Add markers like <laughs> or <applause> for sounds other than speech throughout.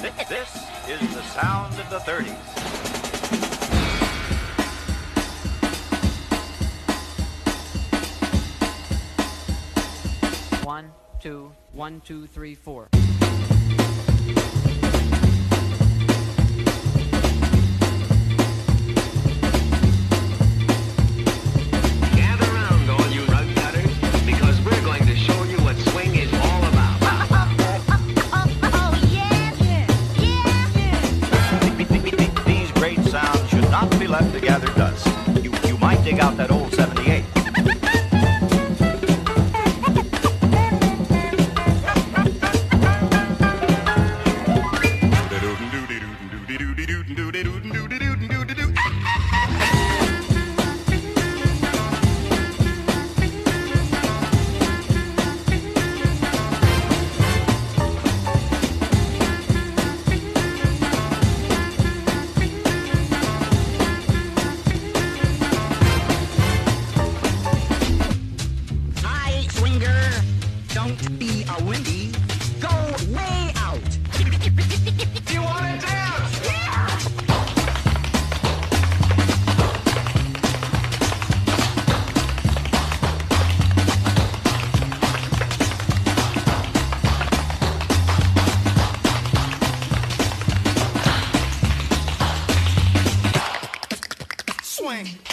This, is the sound of the 30s. One, two, one, two, three, four. Don't be a windy. Go way out. <laughs> You want to dance? Yeah! Swing.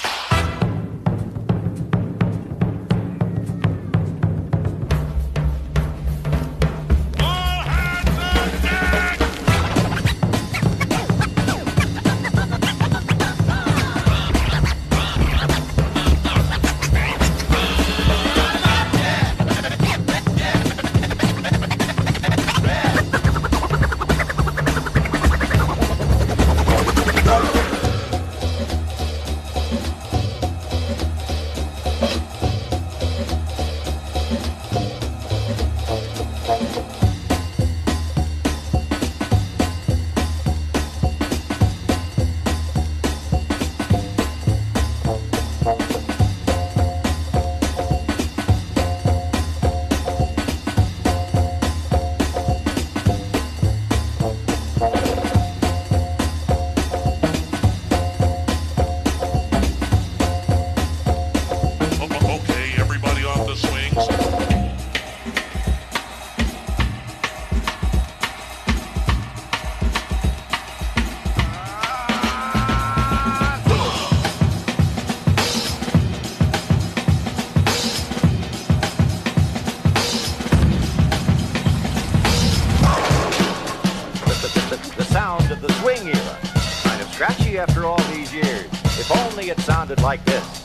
It sounded like this.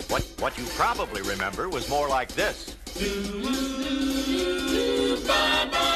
What, what, what you probably remember was more like this. Ba ba